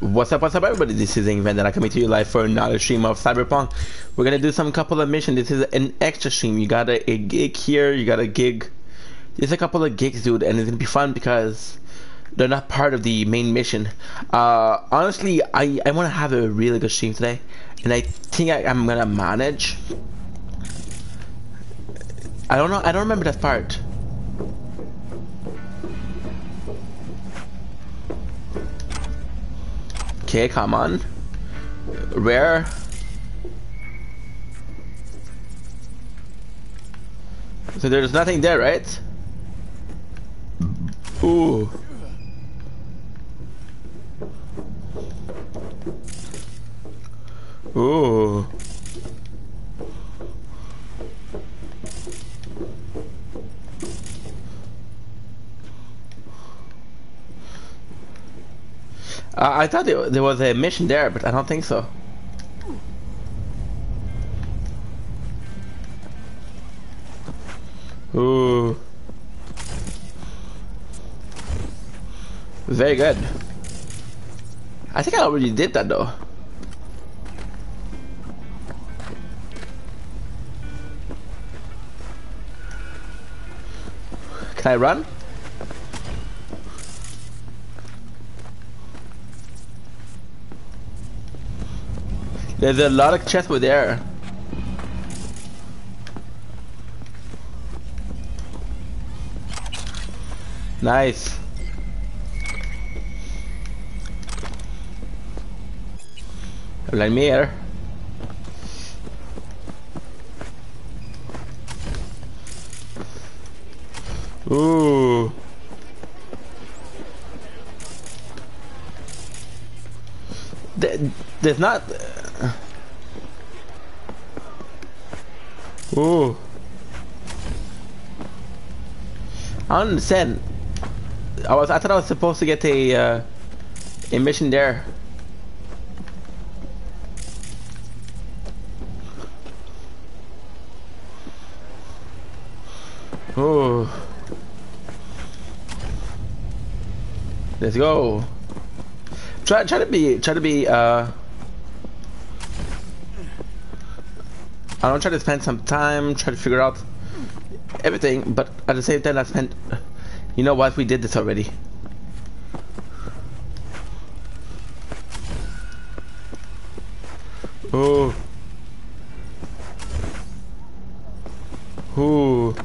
What's up, what's up everybody, this is and I'm coming to you live for another stream of Cyberpunk. We're gonna do some couple of missions, this is an extra stream, you got a, a gig here, you got a gig, there's a couple of gigs dude, and it's gonna be fun because they're not part of the main mission. Uh, honestly, I, I wanna have a really good stream today, and I think I, I'm gonna manage. I don't know, I don't remember that part. Okay, come on. Rare. So there's nothing there, right? Ooh. Ooh. Uh, I thought there, was a mission there, but I don't think so. Ooh. Very good. I think I already did that though. Can I run? There's a lot of chests over there. Nice. Let me here. Ooh. There's not. Ooh. I don't understand. I was I thought I was supposed to get a uh, a mission there. Ooh. Let's go. Try try to be try to be uh I don't try to spend some time, try to figure out everything, but at the same time I spent you know what, we did this already. Oh. Ooh.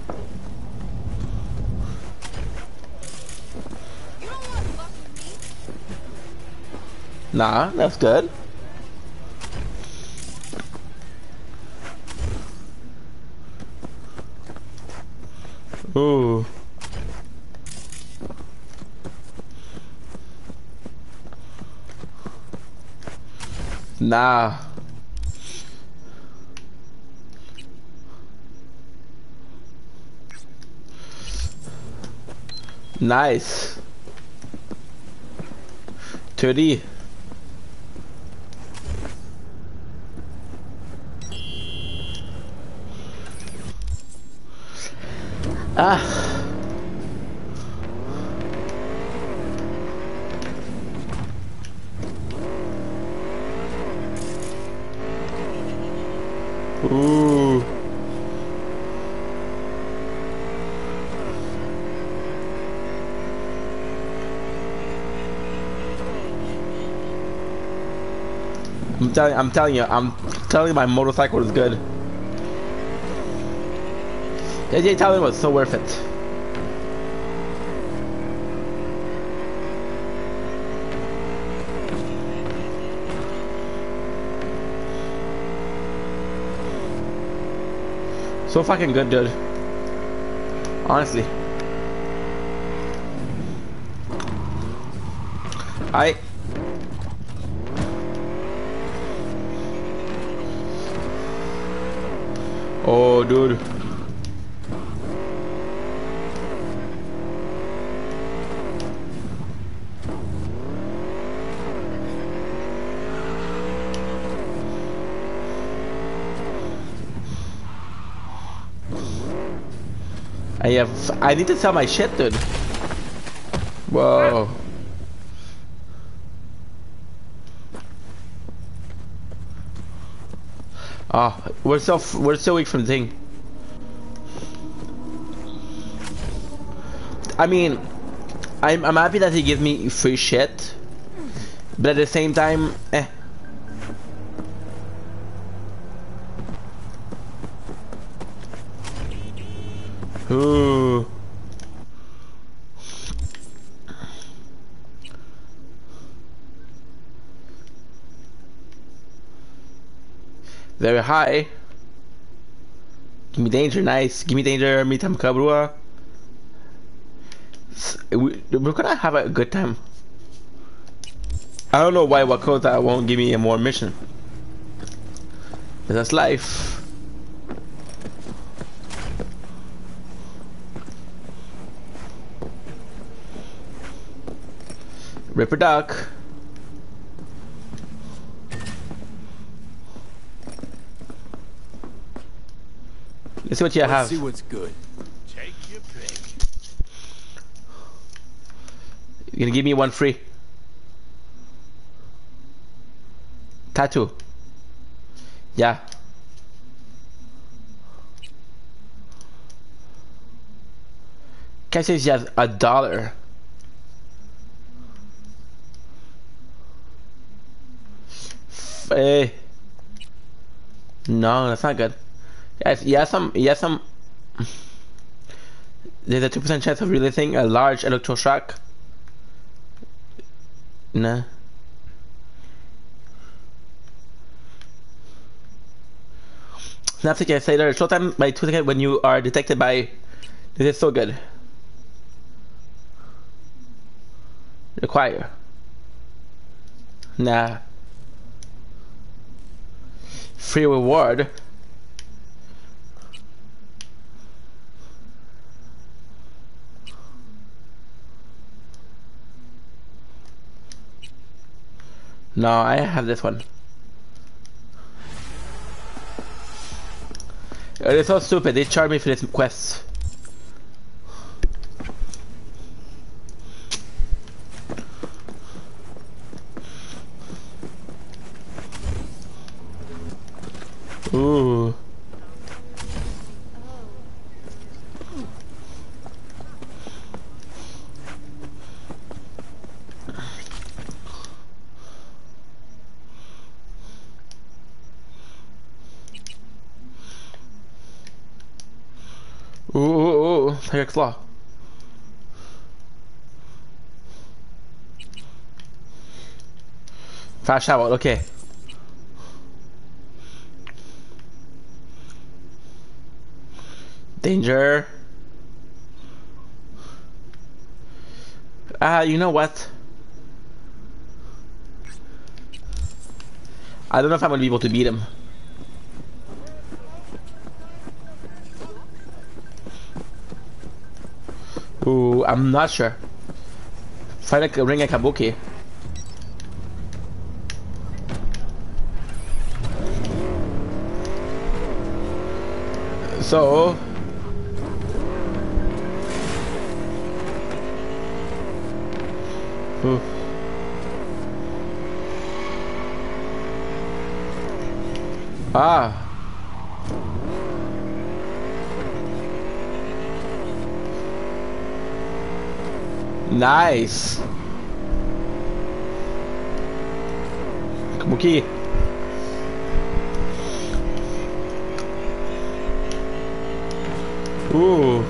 Nah, that's good. Nah. Nice. 30. Ah. Ooh. I'm telling I'm telling you, I'm telling you my motorcycle is good. AJ Italian was so worth it. So fucking good, dude. Honestly. I Oh, dude. I have. I need to sell my shit, dude. Whoa. Ah, oh, we're so we're so weak from thing. I mean, I'm I'm happy that he gives me free shit, but at the same time, eh. Very high. Give me danger, nice. Give me danger, Mitam Kabrua. We're gonna have a good time. I don't know why Wakako won't give me a more mission. That's life. Ripperdoc. Let's see what you Let's have. see what's good. Take your pick. You're gonna give me one free. Tattoo. Yeah. Guy says he has a dollar. Eh. No, that's not good. Yes, yes, some, yes, some. There's a two percent chance of releasing a large electroshock. Nah. Can say there. Showtime by two seconds when you are detected by. This is so good. Require. Nah. Free reward. No, I have this one. It's so stupid. They charge me for this quest. Ooh. Ooh, ooh, Tiger Fast shower, okay. Danger. Ah, you know what? I don't know if I'm gonna be able to beat him. Ooh, I'm not sure. Like a ring a kabuki. So Ooh. Ah. Nice. Kabuki. Ooh.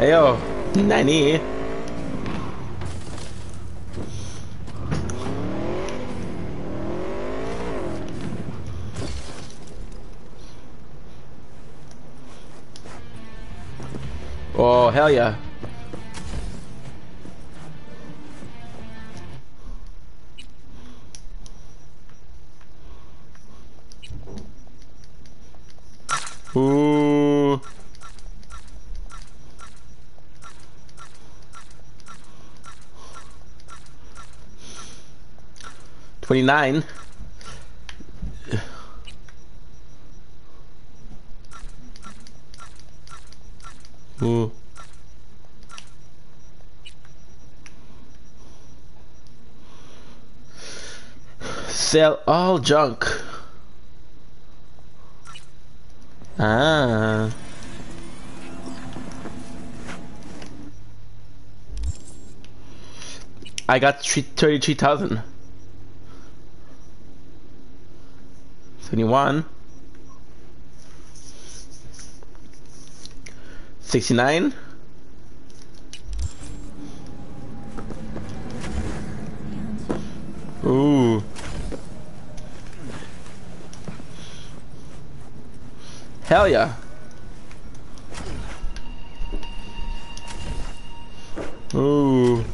Ayo, nani? Oh, hell yeah. Ooh. Twenty-nine. Ooh. Sell all junk. Ah. I got 33,000. 71. 69. Ooh. Hell yeah. Ooh.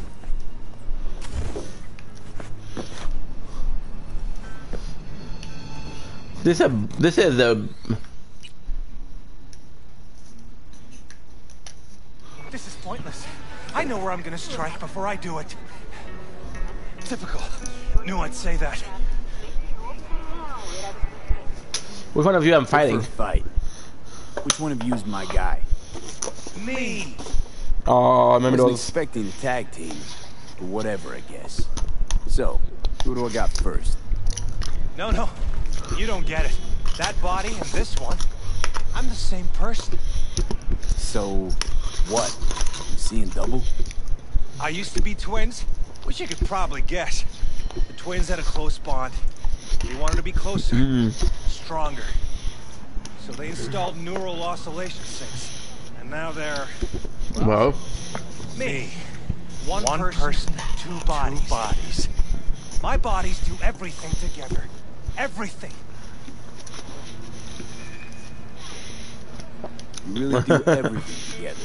This a this is a This is pointless. I know where I'm gonna strike before I do it. Typical. Knew I'd say that. which one of you I'm fighting? For fight. Which one of you is my guy? Me! Oh, I remember Wasn't those. expecting a tag team, but whatever, I guess. So, who do I got first? No, no. You don't get it. That body and this one. I'm the same person. So, what? You seeing double? I used to be twins, which you could probably guess. The twins had a close bond. They wanted to be closer, Hmm. stronger. So they installed neural oscillation syncs. And now they're Well, me. One, person, two bodies. Two bodies. My bodies do everything together. Everything. Really do everything together.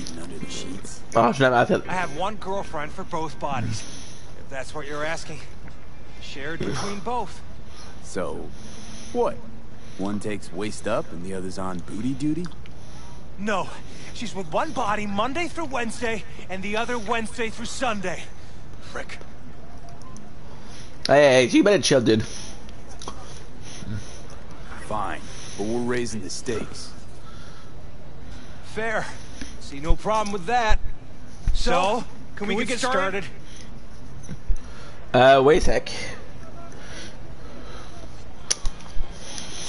Even under the sheets. oh snap! I said I have one girlfriend for both bodies. If that's what you're asking. Shared between both. So, what? One takes waist up and the other's on booty duty? No, she's with one body Monday through Wednesday, and the other Wednesday through Sunday. Frick. Hey, hey, you better chill, dude. Fine, but we're raising the stakes. Fair. See no problem with that. So, can, we, get, started? Uh, wait a sec.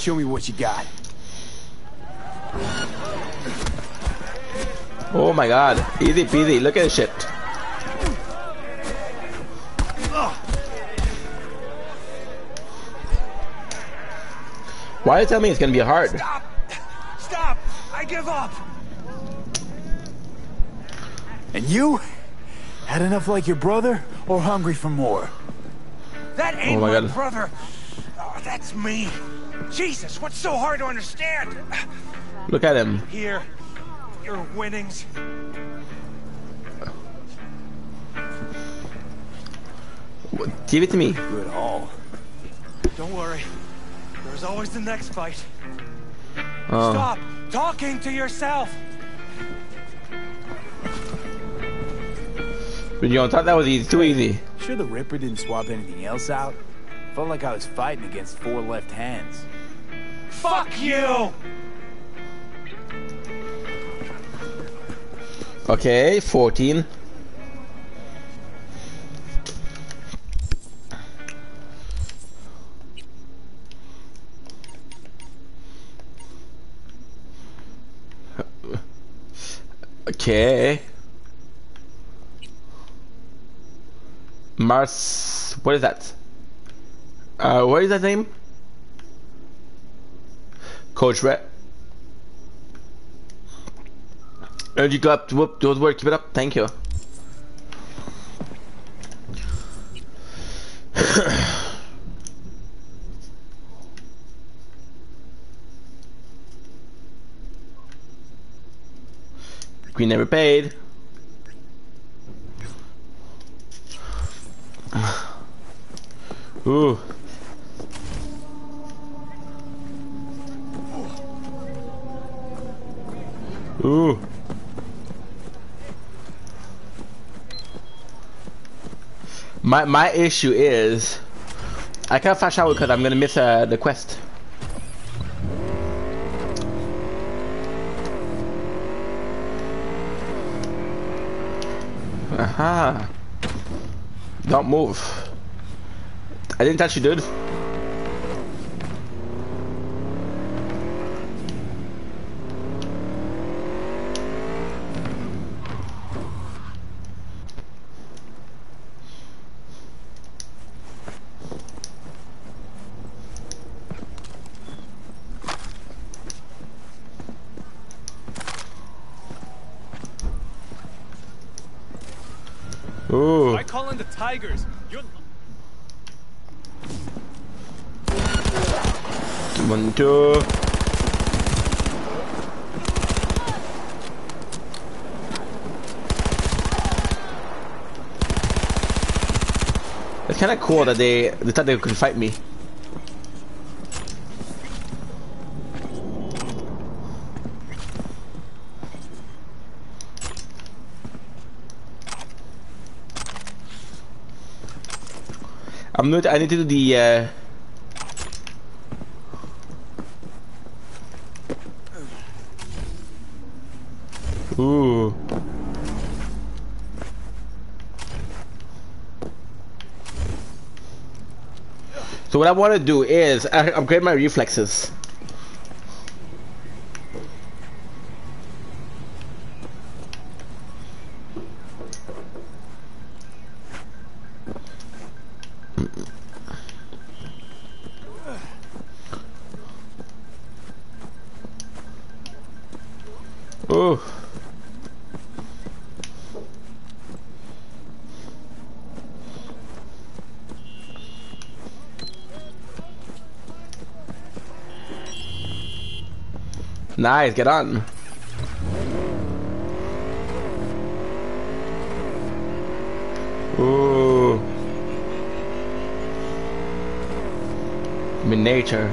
Show me what you got. Oh my god. Easy peasy. Look at this shit. Why you tell me it's gonna be hard? Stop! Stop! I give up! And you? Had enough like your brother, or hungry for more? That oh ain't Oh my my, God. brother. Oh, that's me. Jesus, what's so hard to understand? Look at him. Here, your winnings. Give it to me. Good all. Don't worry. There's always the next fight. Oh. Stop talking to yourself. But you don't thought that was easy. Too easy. Sure the Ripper didn't swap anything else out? Felt like I was fighting against four left hands. Fuck you! Okay, 14. Okay. Mars. What is that? Uh, what is that name? Coach Red. Energy up. Whoop, those work. Keep it up. Thank you. Queen never paid. Ooh. Ooh. My my issue is I can't flash out because I'm gonna miss uh, the quest. Aha. Don't move. I didn't touch you, dude. The tigers. You're One, two. It's kind of cool that they they thought they could fight me. I'm not. I need to do the. Uh, Ooh. So what I want to do is upgrade my reflexes. Nice, get on. Ooh. Miniature.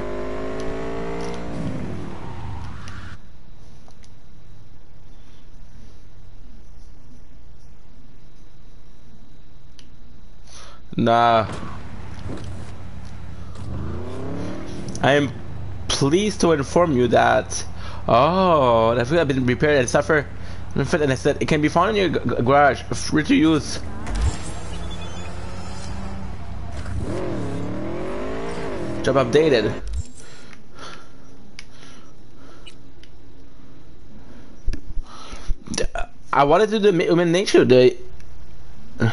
Nah. I am pleased to inform you that oh, that food has been repaired and suffer and I said it can be found in your garage, free to use. Job updated. Uh, I wanted to do the human nature the uh,